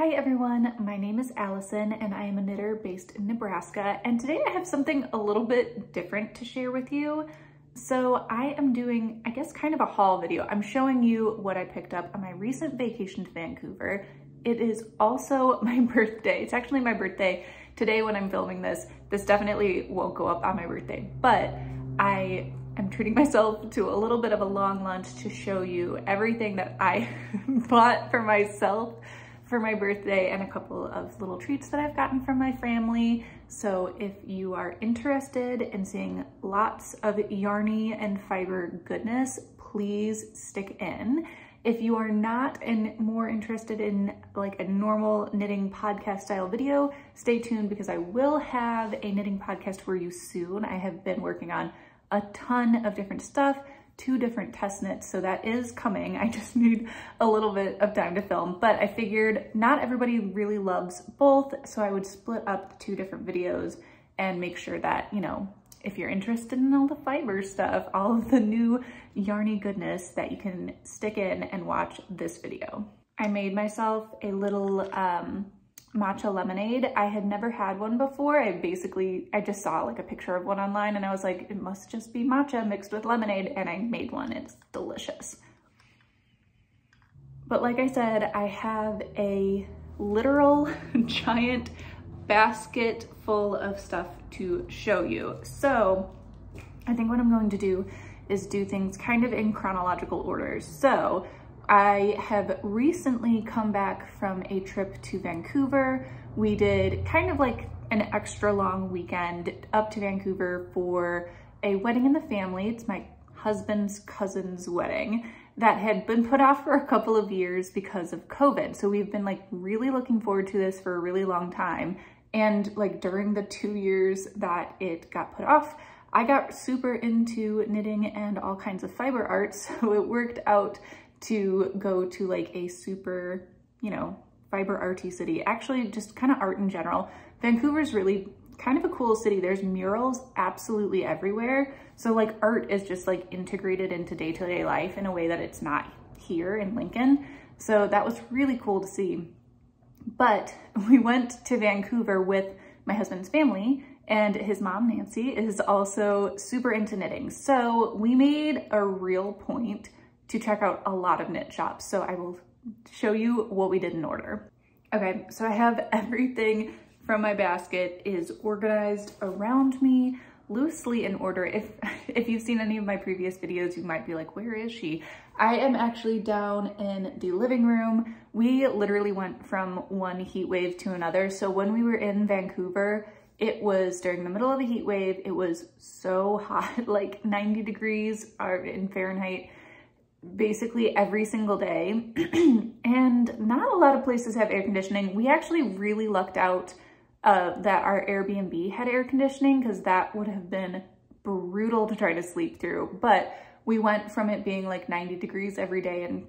Hi everyone, my name is Allison and I am a knitter based in Nebraska and today I have something a little bit different to share with you. So I am doing, I guess, kind of a haul video. I'm showing you what I picked up on my recent vacation to Vancouver. It is also my birthday. It's actually my birthday today when I'm filming this. This definitely won't go up on my birthday, but I am treating myself to a little bit of a long lunch to show you everything that I bought for myself for my birthday and a couple of little treats that I've gotten from my family. So if you are interested in seeing lots of yarny and fiber goodness, please stick in. If you are not and more interested in like a normal knitting podcast style video, stay tuned because I will have a knitting podcast for you soon. I have been working on a ton of different stuff two different test knits, so that is coming. I just need a little bit of time to film, but I figured not everybody really loves both, so I would split up two different videos and make sure that, you know, if you're interested in all the fiber stuff, all of the new yarny goodness that you can stick in and watch this video. I made myself a little um, matcha lemonade. I had never had one before. I basically, I just saw like a picture of one online and I was like, it must just be matcha mixed with lemonade and I made one. It's delicious. But like I said, I have a literal giant basket full of stuff to show you. So I think what I'm going to do is do things kind of in chronological order. So I have recently come back from a trip to Vancouver. We did kind of like an extra long weekend up to Vancouver for a wedding in the family. It's my husband's cousin's wedding that had been put off for a couple of years because of COVID. So we've been like really looking forward to this for a really long time. And like during the two years that it got put off, I got super into knitting and all kinds of fiber art. So it worked out to go to like a super, you know, fiber arty city. Actually, just kind of art in general. Vancouver's really kind of a cool city. There's murals absolutely everywhere. So like art is just like integrated into day-to-day -day life in a way that it's not here in Lincoln. So that was really cool to see. But we went to Vancouver with my husband's family and his mom, Nancy, is also super into knitting. So we made a real point to check out a lot of knit shops. So I will show you what we did in order. Okay, so I have everything from my basket is organized around me loosely in order. If, if you've seen any of my previous videos, you might be like, where is she? I am actually down in the living room. We literally went from one heat wave to another. So when we were in Vancouver, it was during the middle of a heat wave. It was so hot, like 90 degrees uh, in Fahrenheit basically every single day. and not a lot of places have air conditioning. We actually really lucked out uh, that our Airbnb had air conditioning because that would have been brutal to try to sleep through. But we went from it being like 90 degrees every day and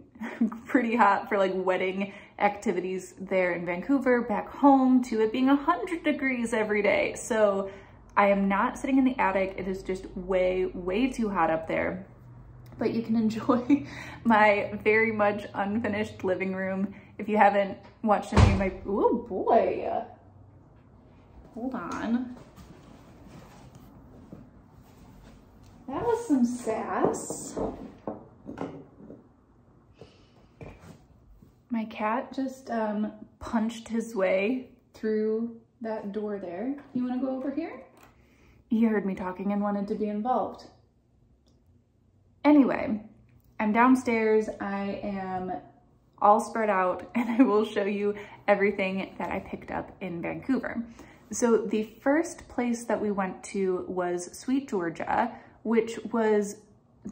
pretty hot for like wedding activities there in Vancouver back home to it being 100 degrees every day. So I am not sitting in the attic. It is just way, way too hot up there but you can enjoy my very much unfinished living room. If you haven't watched any of my, oh boy, hold on. That was some sass. My cat just um, punched his way through that door there. You wanna go over here? He heard me talking and wanted to be involved. Anyway, I'm downstairs. I am all spread out and I will show you everything that I picked up in Vancouver. So the first place that we went to was Sweet Georgia, which was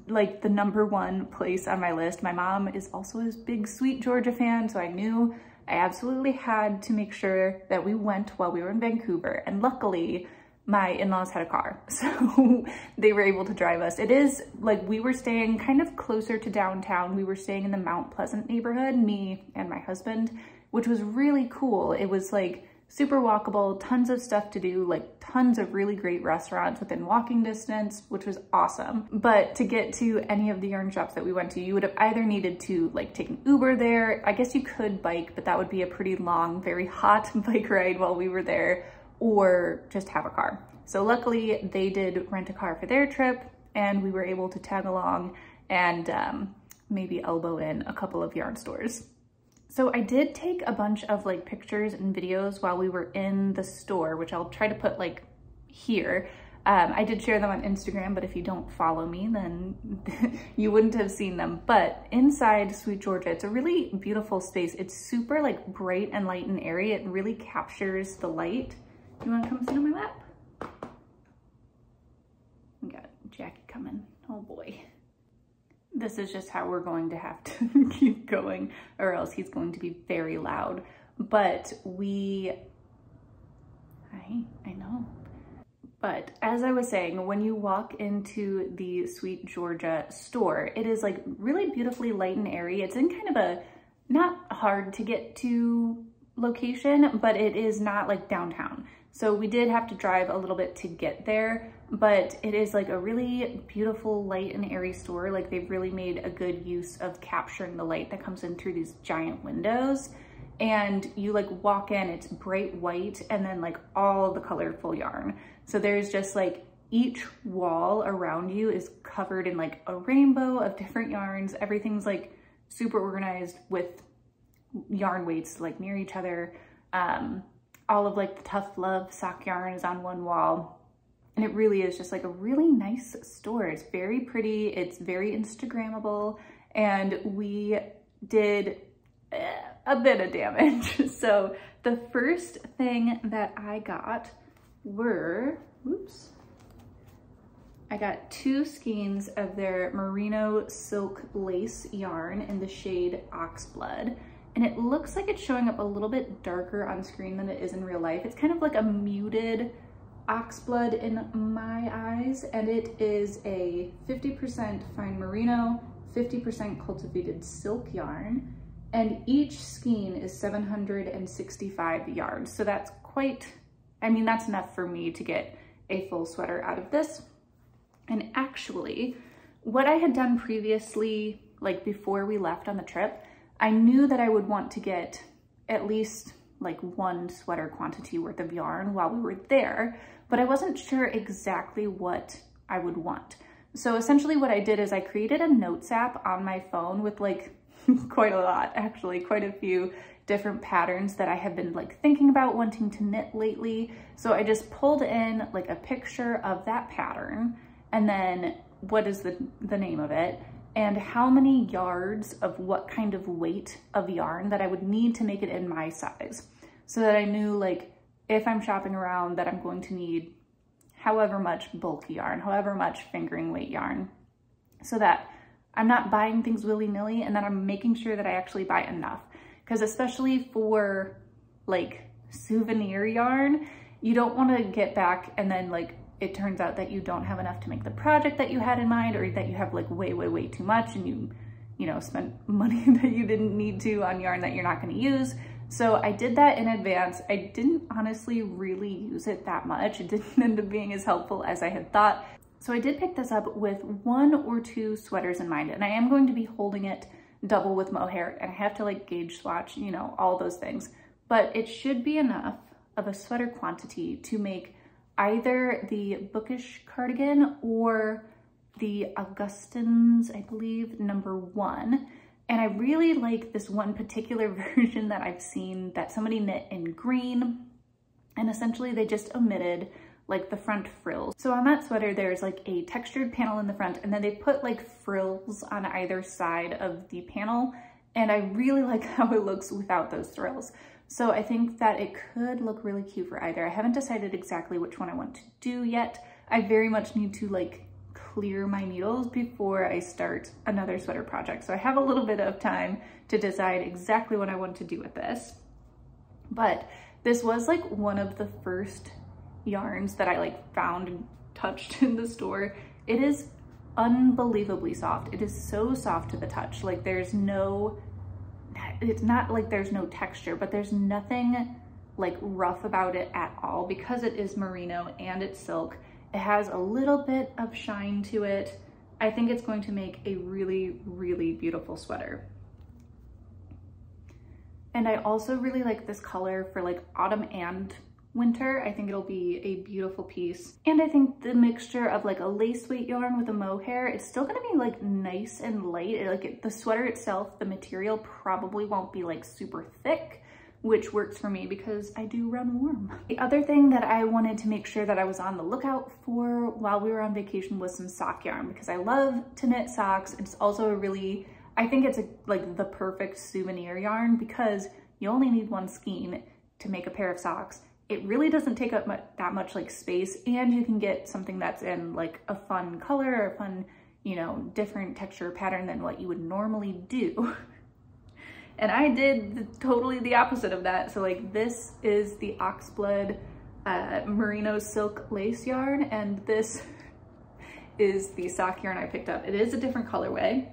like the number one place on my list. My mom is also a big Sweet Georgia fan, so I knew I absolutely had to make sure that we went while we were in Vancouver. And luckily, my in-laws had a car, so they were able to drive us. It is like we were staying kind of closer to downtown. We were staying in the Mount Pleasant neighborhood, me and my husband, which was really cool. It was like super walkable, tons of stuff to do, like tons of really great restaurants within walking distance, which was awesome. But to get to any of the yarn shops that we went to, you would have either needed to like take an Uber there. I guess you could bike, but that would be a pretty long, very hot bike ride while we were there, or just have a car. So luckily they did rent a car for their trip and we were able to tag along and um, maybe elbow in a couple of yarn stores. So I did take a bunch of like pictures and videos while we were in the store, which I'll try to put like here. Um, I did share them on Instagram, but if you don't follow me, then you wouldn't have seen them. But inside Sweet Georgia, it's a really beautiful space. It's super like bright and light and airy. It really captures the light. You wanna come sit on my lap? We got Jackie coming, oh boy this is just how we're going to have to keep going or else he's going to be very loud. But we, I, I know. But as I was saying, when you walk into the Sweet Georgia store, it is like really beautifully light and airy. It's in kind of a not hard to get to location, but it is not like downtown. So we did have to drive a little bit to get there, but it is like a really beautiful light and airy store. Like they've really made a good use of capturing the light that comes in through these giant windows. And you like walk in, it's bright white and then like all the colorful yarn. So there's just like each wall around you is covered in like a rainbow of different yarns. Everything's like super organized with yarn weights like near each other. Um, all of like the tough love sock yarn is on one wall. And it really is just like a really nice store. It's very pretty. It's very Instagrammable. And we did eh, a bit of damage. so the first thing that I got were, whoops, I got two skeins of their merino silk lace yarn in the shade Oxblood and it looks like it's showing up a little bit darker on screen than it is in real life. It's kind of like a muted oxblood in my eyes, and it is a 50% fine merino, 50% cultivated silk yarn, and each skein is 765 yards. So that's quite, I mean, that's enough for me to get a full sweater out of this. And actually, what I had done previously, like before we left on the trip, I knew that I would want to get at least like one sweater quantity worth of yarn while we were there, but I wasn't sure exactly what I would want. So essentially what I did is I created a notes app on my phone with like quite a lot, actually, quite a few different patterns that I have been like thinking about wanting to knit lately. So I just pulled in like a picture of that pattern and then what is the, the name of it? And how many yards of what kind of weight of yarn that I would need to make it in my size. So that I knew like if I'm shopping around that I'm going to need however much bulky yarn, however much fingering weight yarn, so that I'm not buying things willy-nilly and that I'm making sure that I actually buy enough. Because especially for like souvenir yarn, you don't want to get back and then like it turns out that you don't have enough to make the project that you had in mind or that you have like way, way, way too much and you, you know, spent money that you didn't need to on yarn that you're not gonna use. So I did that in advance. I didn't honestly really use it that much. It didn't end up being as helpful as I had thought. So I did pick this up with one or two sweaters in mind and I am going to be holding it double with mohair and I have to like gauge swatch, you know, all those things. But it should be enough of a sweater quantity to make either the Bookish cardigan or the Augustins, I believe, number one. And I really like this one particular version that I've seen that somebody knit in green. And essentially they just omitted like the front frills. So on that sweater, there's like a textured panel in the front and then they put like frills on either side of the panel. And I really like how it looks without those frills. So I think that it could look really cute for either. I haven't decided exactly which one I want to do yet. I very much need to like clear my needles before I start another sweater project. So I have a little bit of time to decide exactly what I want to do with this. But this was like one of the first yarns that I like found and touched in the store. It is unbelievably soft. It is so soft to the touch. Like there's no it's not like there's no texture, but there's nothing like rough about it at all because it is merino and it's silk. It has a little bit of shine to it. I think it's going to make a really, really beautiful sweater. And I also really like this color for like autumn and winter. I think it'll be a beautiful piece. And I think the mixture of like a lace weight yarn with a mohair, it's still gonna be like nice and light. It, like it, the sweater itself, the material probably won't be like super thick, which works for me because I do run warm. The other thing that I wanted to make sure that I was on the lookout for while we were on vacation was some sock yarn because I love to knit socks. It's also a really, I think it's a, like the perfect souvenir yarn because you only need one skein to make a pair of socks it really doesn't take up much, that much like space and you can get something that's in like a fun color or a fun, you know, different texture pattern than what you would normally do. and I did the, totally the opposite of that. So like this is the Oxblood uh, merino silk lace yarn and this is the sock yarn I picked up. It is a different colorway.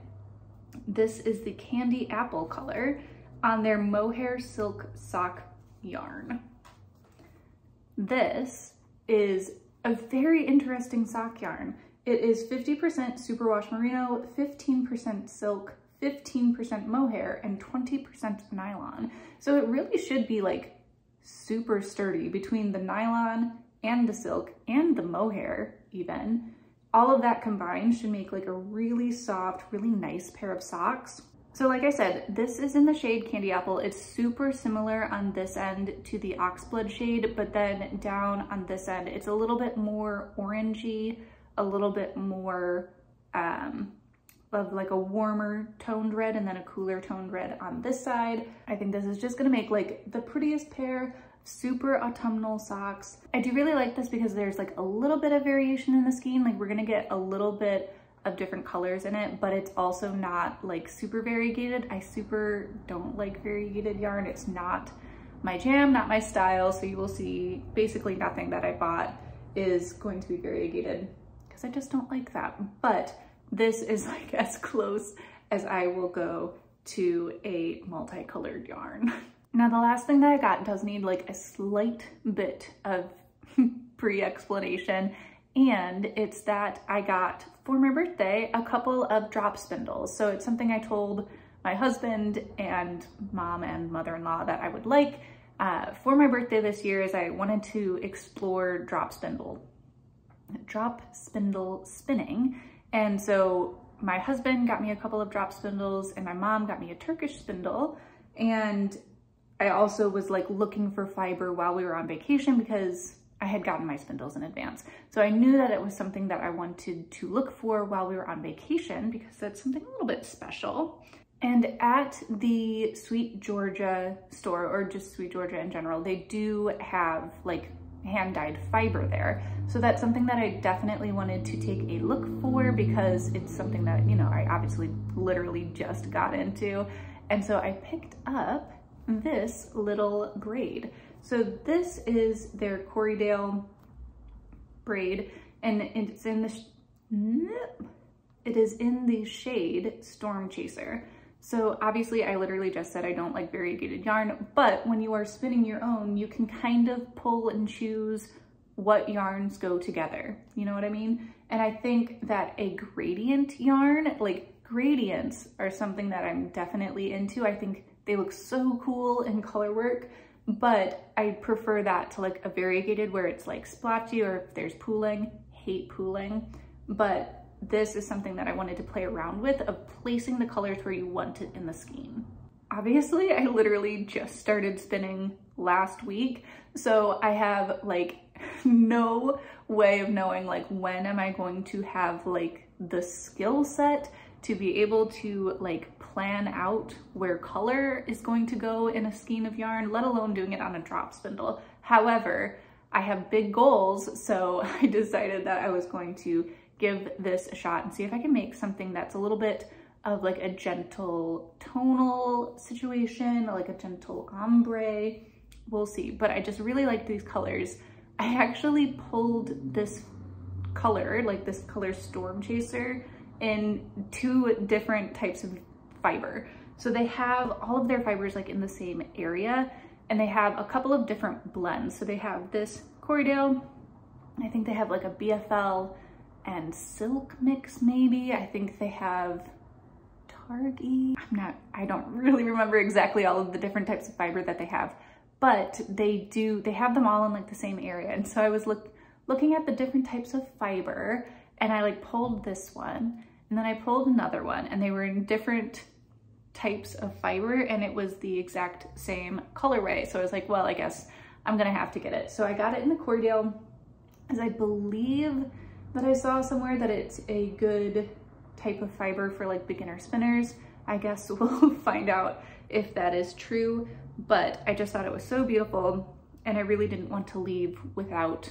This is the candy apple color on their mohair silk sock yarn. This is a very interesting sock yarn. It is 50% superwash merino, 15% silk, 15% mohair, and 20% nylon. So it really should be like super sturdy between the nylon and the silk and the mohair even. All of that combined should make like a really soft, really nice pair of socks. So like I said, this is in the shade Candy Apple. It's super similar on this end to the Oxblood shade, but then down on this end, it's a little bit more orangey, a little bit more um, of like a warmer toned red and then a cooler toned red on this side. I think this is just gonna make like the prettiest pair super autumnal socks. I do really like this because there's like a little bit of variation in the skein. Like we're gonna get a little bit of different colors in it, but it's also not like super variegated. I super don't like variegated yarn. It's not my jam, not my style. So you will see basically nothing that I bought is going to be variegated because I just don't like that. But this is like as close as I will go to a multicolored yarn. Now the last thing that I got does need like a slight bit of pre-explanation and it's that I got for my birthday a couple of drop spindles. So it's something I told my husband and mom and mother-in-law that I would like uh, for my birthday this year is I wanted to explore drop spindle, drop spindle spinning. And so my husband got me a couple of drop spindles and my mom got me a Turkish spindle. And I also was like looking for fiber while we were on vacation because I had gotten my spindles in advance. So I knew that it was something that I wanted to look for while we were on vacation because that's something a little bit special. And at the Sweet Georgia store, or just Sweet Georgia in general, they do have like hand-dyed fiber there. So that's something that I definitely wanted to take a look for because it's something that, you know, I obviously literally just got into. And so I picked up this little braid. So this is their Corriedale braid and it's in the, it is in the shade Storm Chaser. So obviously I literally just said I don't like variegated yarn, but when you are spinning your own, you can kind of pull and choose what yarns go together. You know what I mean? And I think that a gradient yarn, like gradients are something that I'm definitely into. I think they look so cool in color work but I prefer that to like a variegated where it's like splotchy or if there's pooling, hate pooling. But this is something that I wanted to play around with of placing the colors where you want it in the scheme. Obviously, I literally just started spinning last week, so I have like no way of knowing like when am I going to have like the skill set to be able to like plan out where color is going to go in a skein of yarn, let alone doing it on a drop spindle. However, I have big goals, so I decided that I was going to give this a shot and see if I can make something that's a little bit of like a gentle tonal situation, like a gentle ombre. We'll see, but I just really like these colors. I actually pulled this color, like this color Storm Chaser, in two different types of fiber. So they have all of their fibers like in the same area and they have a couple of different blends. So they have this Corriedale, I think they have like a BFL and silk mix maybe. I think they have Targhee. I'm not, I don't really remember exactly all of the different types of fiber that they have, but they do, they have them all in like the same area. And so I was look, looking at the different types of fiber and I like pulled this one and then I pulled another one and they were in different types of fiber and it was the exact same colorway. So I was like, well, I guess I'm gonna have to get it. So I got it in the Corriedale as I believe that I saw somewhere that it's a good type of fiber for like beginner spinners. I guess we'll find out if that is true, but I just thought it was so beautiful and I really didn't want to leave without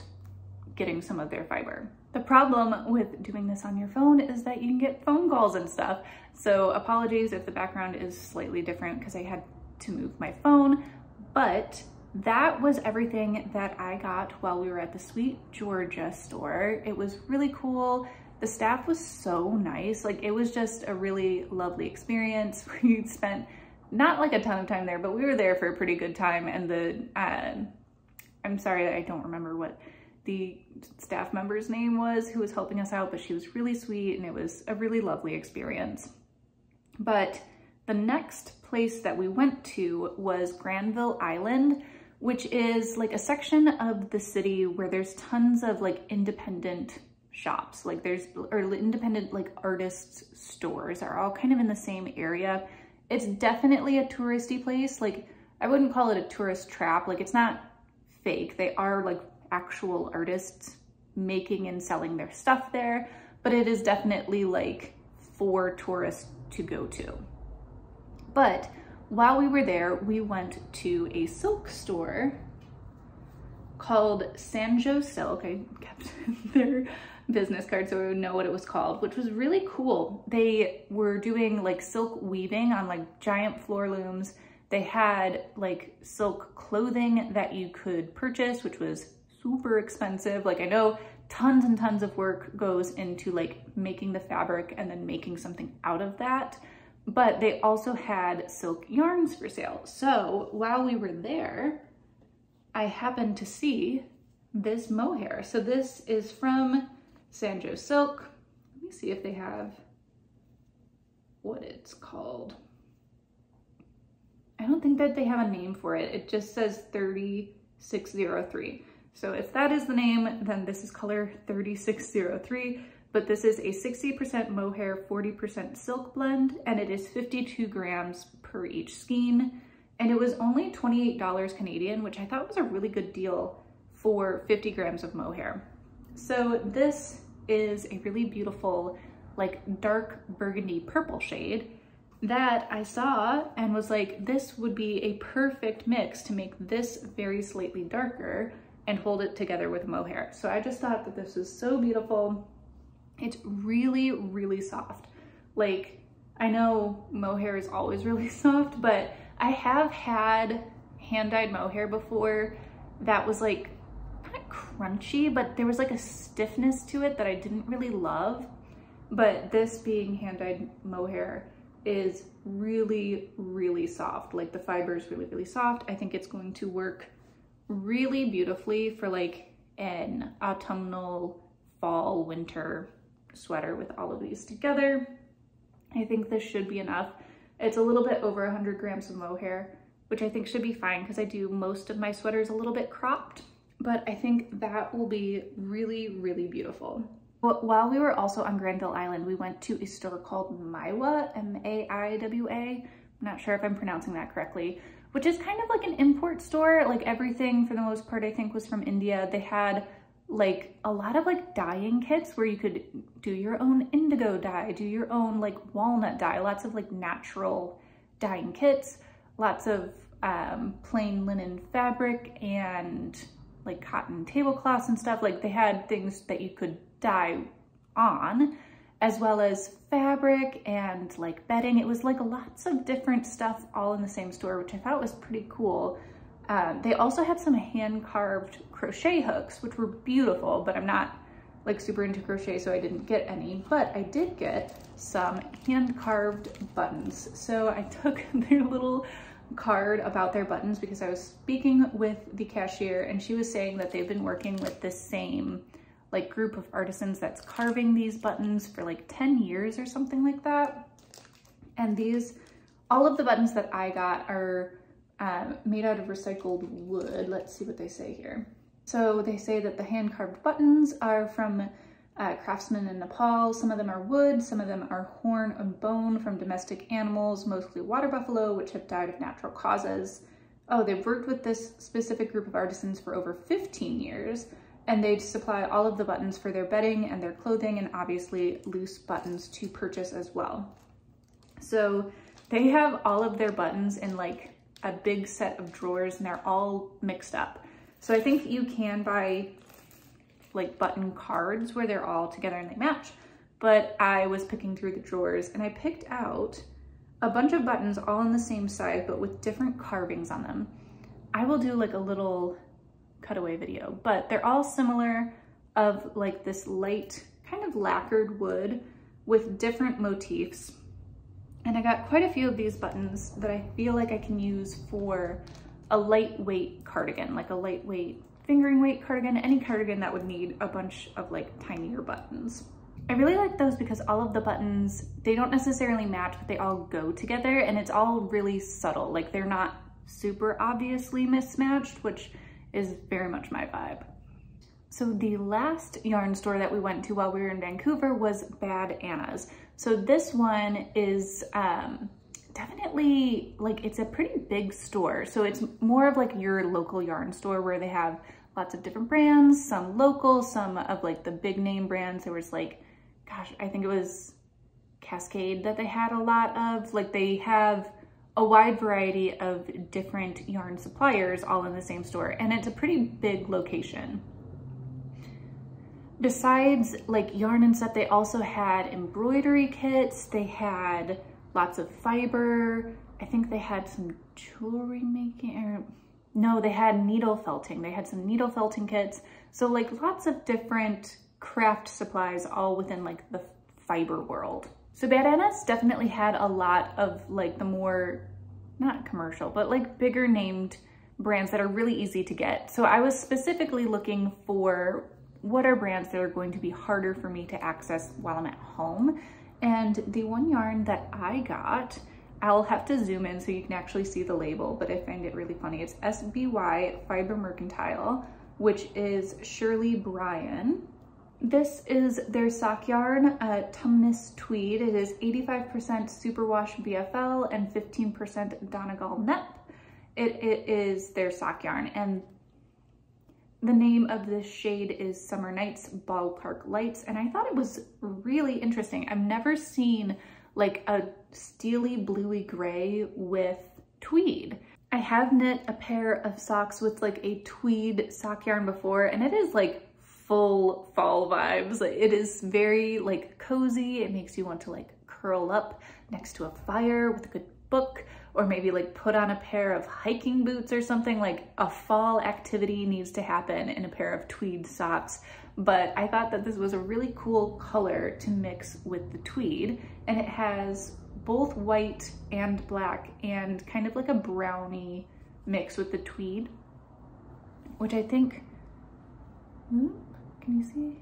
getting some of their fiber. The problem with doing this on your phone is that you can get phone calls and stuff. So apologies if the background is slightly different because I had to move my phone, but that was everything that I got while we were at the Sweet Georgia store. It was really cool. The staff was so nice. Like it was just a really lovely experience. We spent not like a ton of time there, but we were there for a pretty good time. And the, uh, I'm sorry, I don't remember what the staff member's name was who was helping us out, but she was really sweet and it was a really lovely experience. But the next place that we went to was Granville Island, which is like a section of the city where there's tons of like independent shops. Like there's, or independent like artists stores are all kind of in the same area. It's definitely a touristy place. Like I wouldn't call it a tourist trap. Like it's not fake. They are like actual artists making and selling their stuff there, but it is definitely like for tourists to go to. But while we were there, we went to a silk store called Sanjo Silk. I kept their business card so I would know what it was called, which was really cool. They were doing like silk weaving on like giant floor looms. They had like silk clothing that you could purchase, which was super expensive. Like I know tons and tons of work goes into like making the fabric and then making something out of that. But they also had silk yarns for sale. So while we were there, I happened to see this mohair. So this is from Sanjo Silk. Let me see if they have what it's called. I don't think that they have a name for it. It just says 3603. So if that is the name, then this is color 3603, but this is a 60% mohair, 40% silk blend, and it is 52 grams per each skein. And it was only $28 Canadian, which I thought was a really good deal for 50 grams of mohair. So this is a really beautiful, like dark burgundy purple shade that I saw and was like, this would be a perfect mix to make this very slightly darker and hold it together with mohair. So I just thought that this was so beautiful. It's really, really soft. Like, I know mohair is always really soft, but I have had hand-dyed mohair before that was like kind of crunchy, but there was like a stiffness to it that I didn't really love. But this being hand-dyed mohair is really, really soft. Like the fiber is really, really soft. I think it's going to work really beautifully for like an autumnal, fall, winter sweater with all of these together. I think this should be enough. It's a little bit over 100 grams of mohair, which I think should be fine because I do most of my sweaters a little bit cropped, but I think that will be really, really beautiful. But while we were also on Granville Island, we went to a store called Maiwa, M-A-I-W-A. I'm not sure if I'm pronouncing that correctly, which is kind of like an import store. Like everything for the most part, I think was from India. They had like a lot of like dyeing kits where you could do your own indigo dye, do your own like walnut dye, lots of like natural dyeing kits, lots of um, plain linen fabric and like cotton tablecloths and stuff. Like they had things that you could dye on as well as fabric and like bedding. It was like lots of different stuff all in the same store, which I thought was pretty cool. Um, they also had some hand carved crochet hooks, which were beautiful, but I'm not like super into crochet, so I didn't get any, but I did get some hand carved buttons. So I took their little card about their buttons because I was speaking with the cashier and she was saying that they've been working with the same like group of artisans that's carving these buttons for like 10 years or something like that. And these, all of the buttons that I got are um, made out of recycled wood. Let's see what they say here. So they say that the hand carved buttons are from uh, craftsmen in Nepal. Some of them are wood, some of them are horn and bone from domestic animals, mostly water buffalo, which have died of natural causes. Oh, they've worked with this specific group of artisans for over 15 years, and they supply all of the buttons for their bedding and their clothing, and obviously loose buttons to purchase as well. So they have all of their buttons in like a big set of drawers and they're all mixed up. So I think you can buy like button cards where they're all together and they match, but I was picking through the drawers and I picked out a bunch of buttons all on the same side, but with different carvings on them. I will do like a little cutaway video, but they're all similar of like this light kind of lacquered wood with different motifs. And I got quite a few of these buttons that I feel like I can use for a lightweight cardigan, like a lightweight fingering weight cardigan, any cardigan that would need a bunch of like tinier buttons. I really like those because all of the buttons, they don't necessarily match, but they all go together and it's all really subtle. Like they're not super obviously mismatched, which is very much my vibe. So the last yarn store that we went to while we were in Vancouver was Baaad Anna's. So this one is um, definitely like, it's a pretty big store. So it's more of like your local yarn store where they have lots of different brands, some local, some of like the big name brands. There was like, gosh, I think it was Cascade that they had a lot of. Like they have a wide variety of different yarn suppliers all in the same store and it's a pretty big location. Besides like yarn and stuff, they also had embroidery kits. They had lots of fiber. I think they had some jewelry making, or no, they had needle felting. They had some needle felting kits. So like lots of different craft supplies all within like the fiber world. So Baaad Anna's definitely had a lot of like the more, not commercial, but like bigger named brands that are really easy to get. So I was specifically looking for what are brands that are going to be harder for me to access while I'm at home. And the one yarn that I got, I'll have to zoom in so you can actually see the label, but I find it really funny. It's SBY Fiber Mercantile, which is Shirley Bryan. This is their sock yarn, uh, Tumnus Tweed. It is 85% superwash BFL and 15% Donegal Nep. It, it is their sock yarn and the name of this shade is Summer Nights Ballpark Lights, and I thought it was really interesting. I've never seen like a steely bluey gray with tweed. I have knit a pair of socks with like a tweed sock yarn before, and it is like full fall vibes. It is very like cozy. It makes you want to like curl up next to a fire with a good book or maybe like put on a pair of hiking boots or something like a fall activity needs to happen in a pair of tweed socks. But I thought that this was a really cool color to mix with the tweed and it has both white and black and kind of like a brownie mix with the tweed, which I think, hmm, can you see?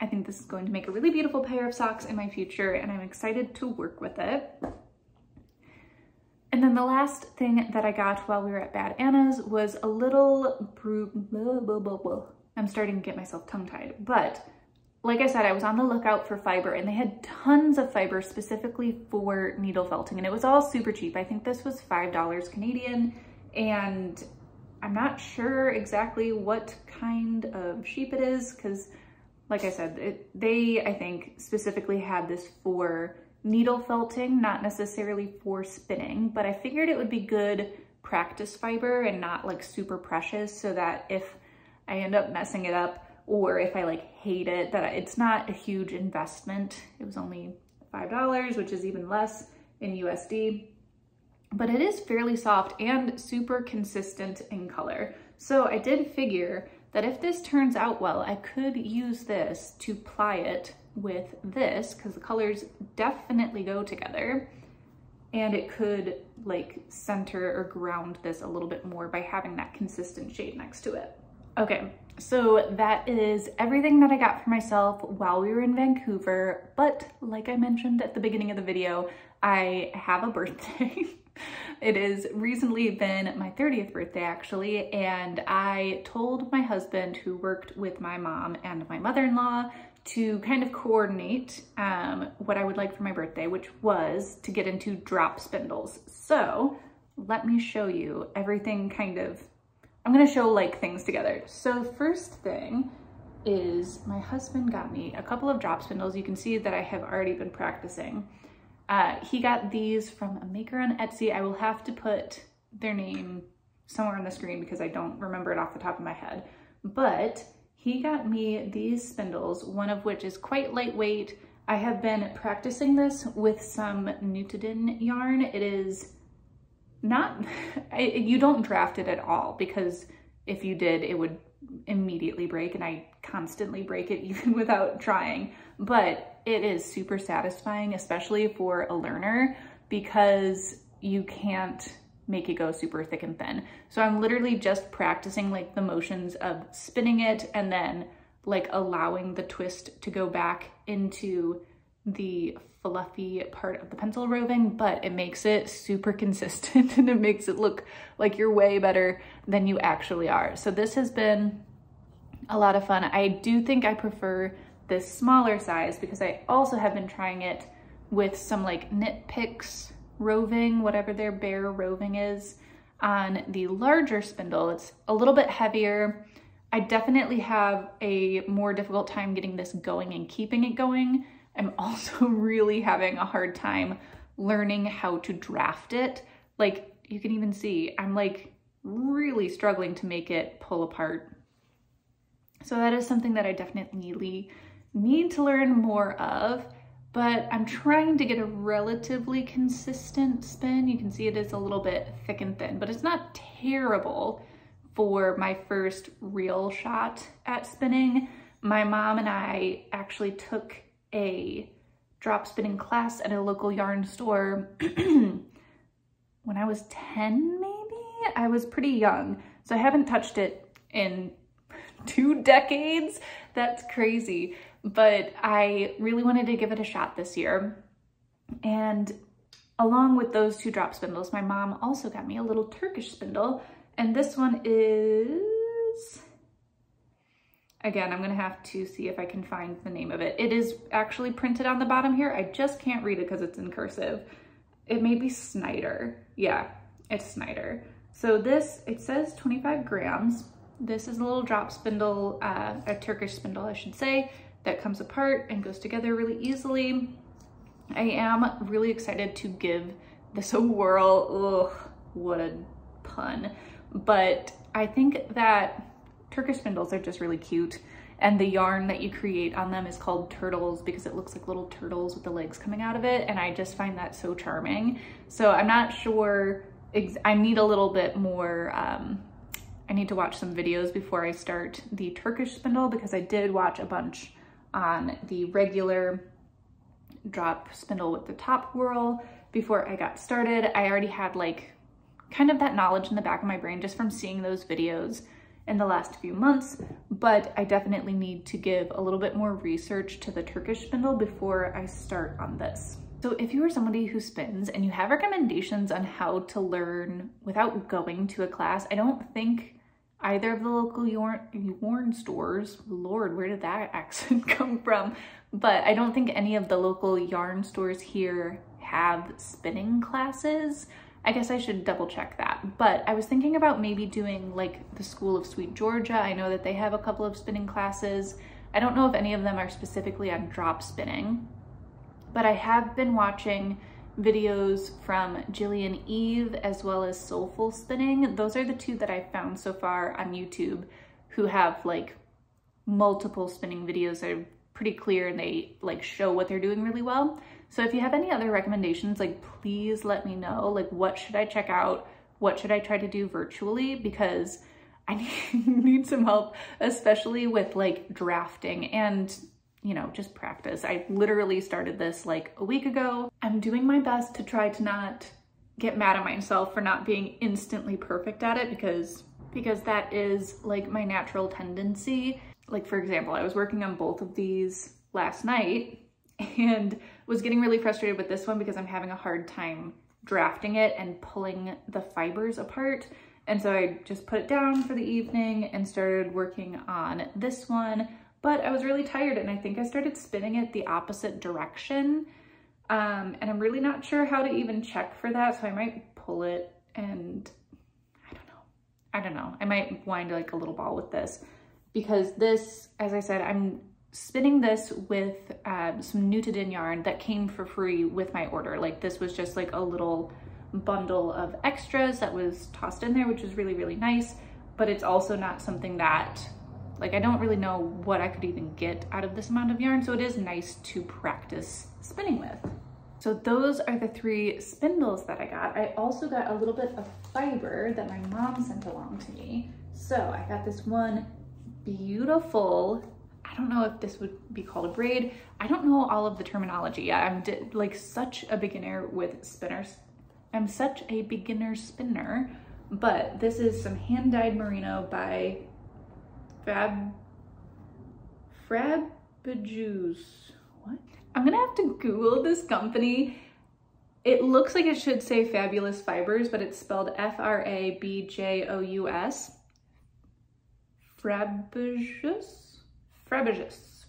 I think this is going to make a really beautiful pair of socks in my future and I'm excited to work with it. And then the last thing that I got while we were at Baaad Anna's was a little, I'm starting to get myself tongue-tied, but like I said, I was on the lookout for fiber and they had tons of fiber specifically for needle felting and it was all super cheap. I think this was $5 Canadian and I'm not sure exactly what kind of sheep it is because like I said, it, they, I think, specifically had this for needle felting, not necessarily for spinning, but I figured it would be good practice fiber and not like super precious so that if I end up messing it up or if I like hate it, that it's not a huge investment. It was only $5, which is even less in USD, but it is fairly soft and super consistent in color. So I did figure that if this turns out well, I could use this to ply it with this because the colors definitely go together. and it could like center or ground this a little bit more by having that consistent shade next to it. Okay, so that is everything that I got for myself while we were in Vancouver. But like I mentioned at the beginning of the video, I have a birthday. it has recently been my 30th birthday actually, and I told my husband who worked with my mom and my mother-in-law to kind of coordinate um, what I would like for my birthday, which was to get into drop spindles. So let me show you everything kind of, I'm gonna show like things together. So first thing is my husband got me a couple of drop spindles. You can see that I have already been practicing. Uh, he got these from a maker on Etsy. I will have to put their name somewhere on the screen because I don't remember it off the top of my head. But he got me these spindles, one of which is quite lightweight. I have been practicing this with some Nutiden yarn. It is not, you don't draft it at all because if you did, it would immediately break and I constantly break it even without trying. But it is super satisfying, especially for a learner because you can't make it go super thick and thin. So I'm literally just practicing like the motions of spinning it and then like allowing the twist to go back into the fluffy part of the pencil roving, but it makes it super consistent and it makes it look like you're way better than you actually are. So this has been a lot of fun. I do think I prefer this smaller size because I also have been trying it with some like Knit Picks roving, whatever their bare roving is. On the larger spindle, it's a little bit heavier. I definitely have a more difficult time getting this going and keeping it going. I'm also really having a hard time learning how to draft it. Like you can even see, I'm like really struggling to make it pull apart. So that is something that I definitely need to learn more of but I'm trying to get a relatively consistent spin. You can see it is a little bit thick and thin, but it's not terrible for my first real shot at spinning. My mom and I actually took a drop spinning class at a local yarn store when I was 10 maybe? I was pretty young, so I haven't touched it in two decades. That's crazy but I really wanted to give it a shot this year. And along with those two drop spindles, my mom also got me a little Turkish spindle. And this one is, again, I'm gonna have to see if I can find the name of it. It is actually printed on the bottom here. I just can't read it because it's in cursive. It may be Snyder. Yeah, it's Snyder. So this, it says 25 grams. This is a little drop spindle, uh, a Turkish spindle, I should say that comes apart and goes together really easily. I am really excited to give this a whirl. Ugh, what a pun. But I think that Turkish spindles are just really cute. And the yarn that you create on them is called turtles because it looks like little turtles with the legs coming out of it. And I just find that so charming. So I'm not sure, I need a little bit more um, I need to watch some videos before I start the Turkish spindle because I did watch a bunch on the regular drop spindle with the top whorl before I got started. I already had like kind of that knowledge in the back of my brain just from seeing those videos in the last few months, but I definitely need to give a little bit more research to the Turkish spindle before I start on this. So if you are somebody who spins and you have recommendations on how to learn without going to a class, I don't think either of the local yarn, yarn stores. Lord, where did that accent come from? But I don't think any of the local yarn stores here have spinning classes. I guess I should double check that. But I was thinking about maybe doing like the School of Sweet Georgia. I know that they have a couple of spinning classes. I don't know if any of them are specifically on drop spinning, but I have been watching videos from Jillian Eve as well as Soulful Spinning. Those are the two that I've found so far on YouTube who have like multiple spinning videos that are pretty clear and they like show what they're doing really well. So if you have any other recommendations, like please let me know, like what should I check out? What should I try to do virtually? Because I need some help, especially with like drafting and you know, just practice. I literally started this like a week ago. I'm doing my best to try to not get mad at myself for not being instantly perfect at it because because that is like my natural tendency. Like for example, I was working on both of these last night and was getting really frustrated with this one because I'm having a hard time drafting it and pulling the fibers apart. And so I just put it down for the evening and started working on this one. But I was really tired and I think I started spinning it the opposite direction. Um, and I'm really not sure how to even check for that. So I might pull it and I don't know. I don't know. I might wind like a little ball with this because this, as I said, I'm spinning this with um, some Nutiden yarn that came for free with my order. Like this was just like a little bundle of extras that was tossed in there, which is really, really nice. But it's also not something that, like I don't really know what I could even get out of this amount of yarn. So it is nice to practice spinning with. So those are the three spindles that I got. I also got a little bit of fiber that my mom sent along to me. So I got this one beautiful I don't know if this would be called a braid. I don't know all of the terminology. I'm like such a beginner with spinners. I'm such a beginner spinner, but this is some hand-dyed merino by Fab, Frabjous. What? I'm gonna have to Google this company. It looks like it should say Fabulous Fibers, but it's spelled F-R-A-B-J-O-U-S. Frabjous? Frabjous.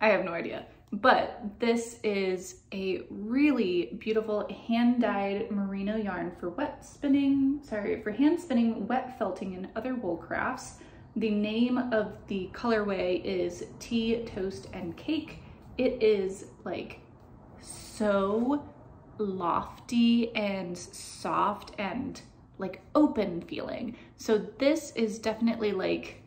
I have no idea. But this is a really beautiful hand-dyed merino yarn for wet spinning, sorry, for hand spinning, wet felting, and other wool crafts. The name of the colorway is Tea, Toast, and Cake. It is like so lofty and soft and like open feeling. So this is definitely like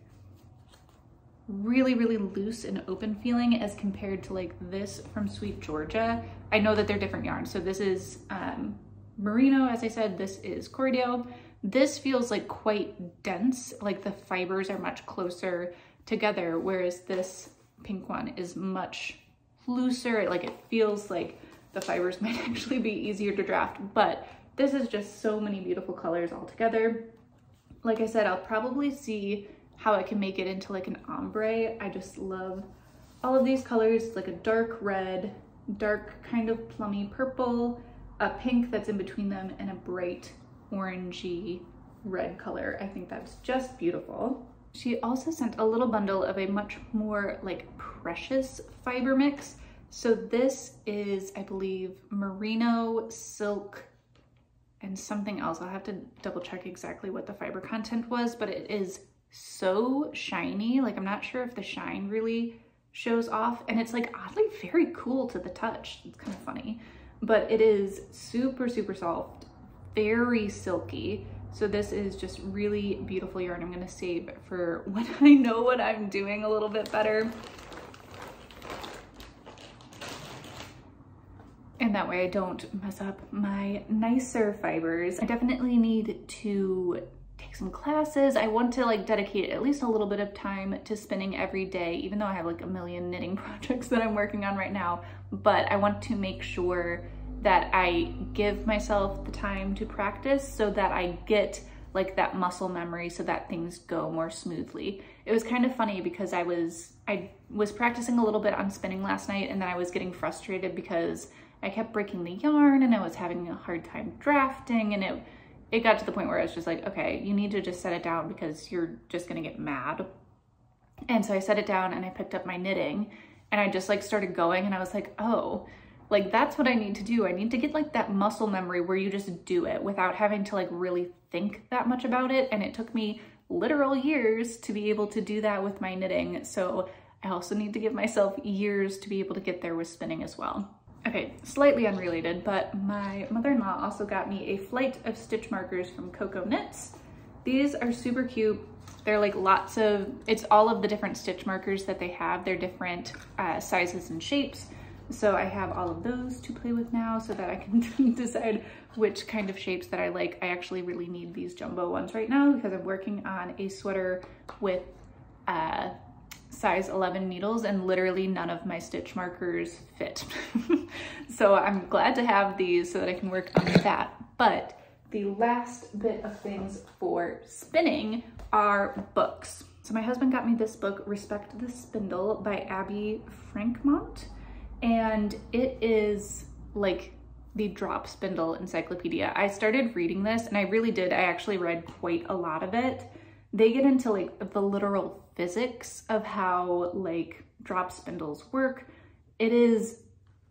really, really loose and open feeling as compared to like this from Sweet Georgia. I know that they're different yarns. So this is um, Merino, as I said, this is Corriedale. This feels like quite dense, like the fibers are much closer together, whereas this pink one is much looser. Like it feels like the fibers might actually be easier to draft, but this is just so many beautiful colors all together. Like I said, I'll probably see how I can make it into like an ombre. I just love all of these colors. Like a dark red, dark kind of plummy purple, a pink that's in between them, and a bright orangey red color. I think that's just beautiful. She also sent a little bundle of a much more like precious fiber mix. So this is, I believe, merino, silk, and something else. I'll have to double check exactly what the fiber content was, but it is so shiny. Like I'm not sure if the shine really shows off and it's like oddly very cool to the touch. It's kind of funny, but it is super, super soft, very silky. So this is just really beautiful yarn. I'm gonna save for when I know what I'm doing a little bit better. And that way I don't mess up my nicer fibers. I definitely need to some classes. I want to like dedicate at least a little bit of time to spinning every day, even though I have like a million knitting projects that I'm working on right now. But I want to make sure that I give myself the time to practice so that I get like that muscle memory so that things go more smoothly. It was kind of funny because I was I was practicing a little bit on spinning last night and then I was getting frustrated because I kept breaking the yarn and I was having a hard time drafting and it it got to the point where I was just like, okay, you need to just set it down because you're just gonna get mad. And so I set it down and I picked up my knitting and I just like started going and I was like, oh, like that's what I need to do. I need to get like that muscle memory where you just do it without having to like really think that much about it. And it took me literal years to be able to do that with my knitting. So I also need to give myself years to be able to get there with spinning as well. Okay, slightly unrelated, but my mother-in-law also got me a flight of stitch markers from Cocoknits. These are super cute. They're like lots of, it's all of the different stitch markers that they have. They're different uh, sizes and shapes. So I have all of those to play with now so that I can decide which kind of shapes that I like. I actually really need these jumbo ones right now because I'm working on a sweater with uh, size 11 needles and literally none of my stitch markers fit. so I'm glad to have these so that I can work on that. But the last bit of things for spinning are books. So my husband got me this book, Respect the Spindle by Abby Franquemont. And it is like the drop spindle encyclopedia. I started reading this and I really did. I actually read quite a lot of it. They get into like the literal physics of how like drop spindles work. It is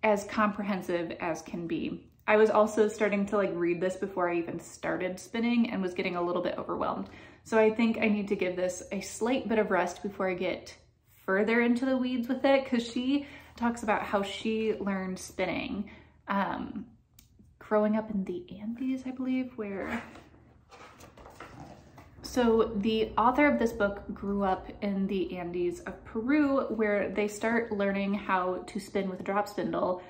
as comprehensive as can be. I was also starting to like read this before I even started spinning and was getting a little bit overwhelmed. So I think I need to give this a slight bit of rest before I get further into the weeds with it because she talks about how she learned spinning um, growing up in the Andes, I believe, where so the author of this book grew up in the Andes of Peru where they start learning how to spin with a drop spindle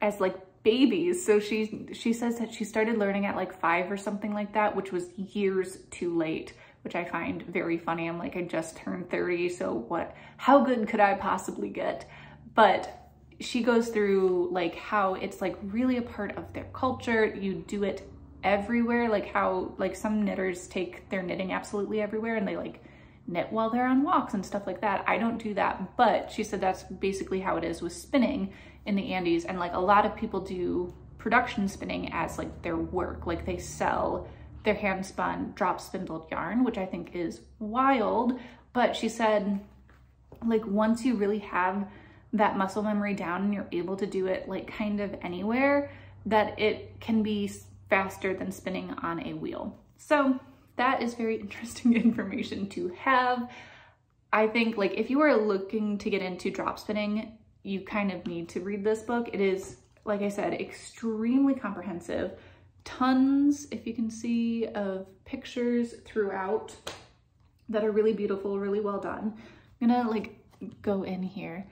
as like babies. So she she says that she started learning at like five or something like that, which was years too late, which I find very funny. I'm like, I just turned 30, so what, how good could I possibly get? But she goes through like how it's like really a part of their culture. You do it everywhere, like how like some knitters take their knitting absolutely everywhere and they like knit while they're on walks and stuff like that. I don't do that, but she said that's basically how it is with spinning in the Andes. And like a lot of people do production spinning as like their work, like they sell their hand spun drop spindled yarn, which I think is wild. But she said, like once you really have that muscle memory down and you're able to do it like kind of anywhere, that it can be faster than spinning on a wheel. So that is very interesting information to have. I think like if you are looking to get into drop spinning, you kind of need to read this book. It is, like I said, extremely comprehensive. Tons, if you can see, of pictures throughout that are really beautiful, really well done. I'm gonna like go in here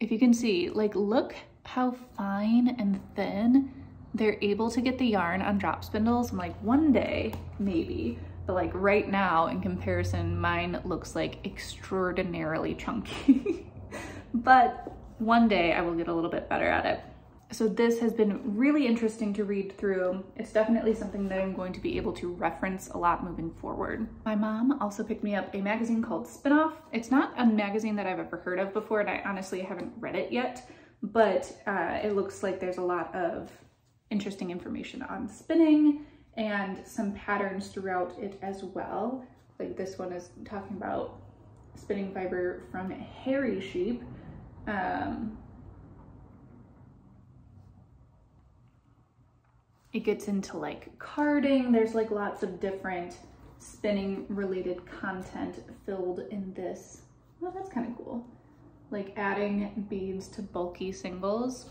if you can see, like look how fine and thin they're able to get the yarn on drop spindles. I'm like one day, maybe, but like right now in comparison, mine looks like extraordinarily chunky. but one day I will get a little bit better at it. So this has been really interesting to read through. It's definitely something that I'm going to be able to reference a lot moving forward. My mom also picked me up a magazine called Spinoff. It's not a magazine that I've ever heard of before and I honestly haven't read it yet, but uh, it looks like there's a lot of interesting information on spinning and some patterns throughout it as well. Like this one is talking about spinning fiber from hairy sheep. Um, it gets into like carding. There's like lots of different spinning related content filled in this. Well, that's kind of cool. Like adding beads to bulky singles.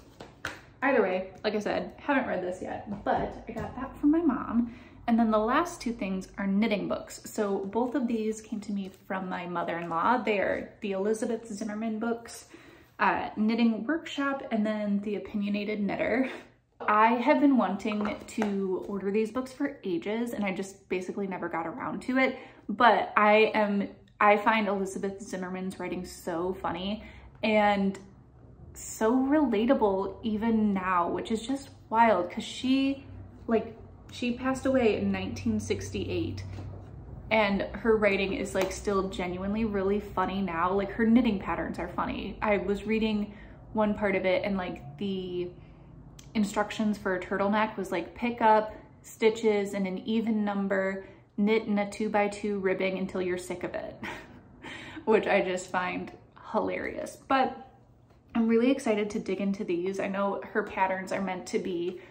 Either way, like I said, haven't read this yet, but I got that from my mom. And then the last two things are knitting books. So both of these came to me from my mother-in-law. They are the Elizabeth Zimmermann books, uh, Knitting Workshop, and then The Opinionated Knitter. I have been wanting to order these books for ages and I just basically never got around to it. But I am, I find Elizabeth Zimmermann's writing so funny and so relatable even now, which is just wild because she, like, she passed away in 1968 and her writing is like still genuinely really funny now. Like her knitting patterns are funny. I was reading one part of it and like the instructions for a turtleneck was like pick up stitches in an even number, knit in a two by two ribbing until you're sick of it, which I just find hilarious. But I'm really excited to dig into these. I know her patterns are meant to be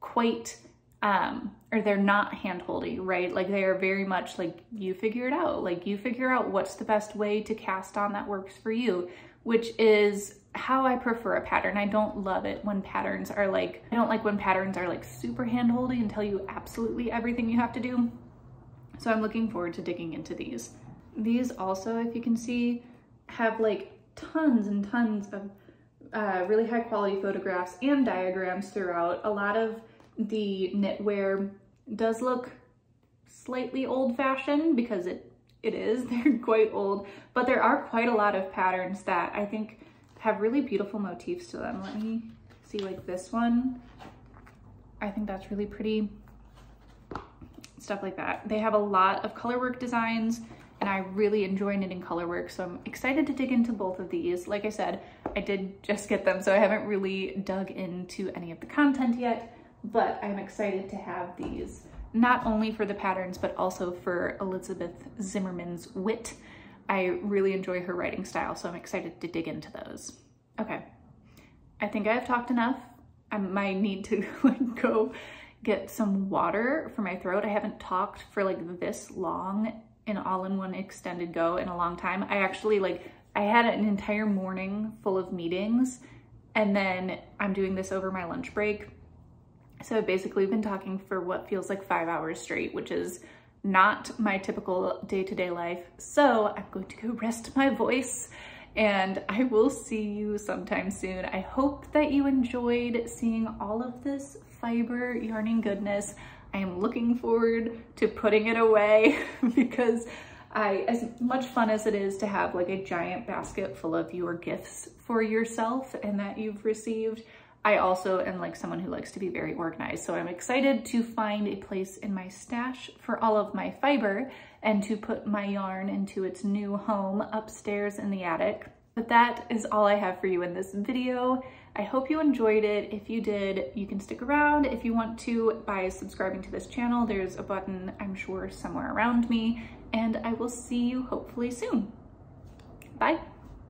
quite, um, or they're not hand-holdy, right? Like they are very much like you figure it out. Like you figure out what's the best way to cast on that works for you, which is how I prefer a pattern. I don't love it when patterns are like, I don't like when patterns are like super hand-holdy and tell you absolutely everything you have to do. So I'm looking forward to digging into these. These also, if you can see, have like tons and tons of uh, really high quality photographs and diagrams throughout. A lot of the knitwear does look slightly old fashioned because it it is. They're quite old, but there are quite a lot of patterns that I think have really beautiful motifs to them. Let me see like this one. I think that's really pretty. Stuff like that. They have a lot of colorwork designs and I really enjoy knitting colorwork. So I'm excited to dig into both of these. Like I said, I did just get them, so I haven't really dug into any of the content yet, but I'm excited to have these not only for the patterns, but also for Elizabeth Zimmermann's wit. I really enjoy her writing style, so I'm excited to dig into those. Okay, I think I've talked enough. I might need to like go get some water for my throat. I haven't talked for like this long in all-in-one extended go in a long time. I actually like, I had an entire morning full of meetings and then I'm doing this over my lunch break so I've basically been talking for what feels like five hours straight, which is not my typical day-to-day -day life. So I'm going to go rest my voice and I will see you sometime soon. I hope that you enjoyed seeing all of this fiber yarning goodness. I am looking forward to putting it away because I, as much fun as it is to have like a giant basket full of your gifts for yourself and that you've received, I also am like someone who likes to be very organized. So I'm excited to find a place in my stash for all of my fiber and to put my yarn into its new home upstairs in the attic. But that is all I have for you in this video. I hope you enjoyed it. If you did, you can stick around if you want to by subscribing to this channel. There's a button, I'm sure, somewhere around me, and I will see you hopefully soon. Bye.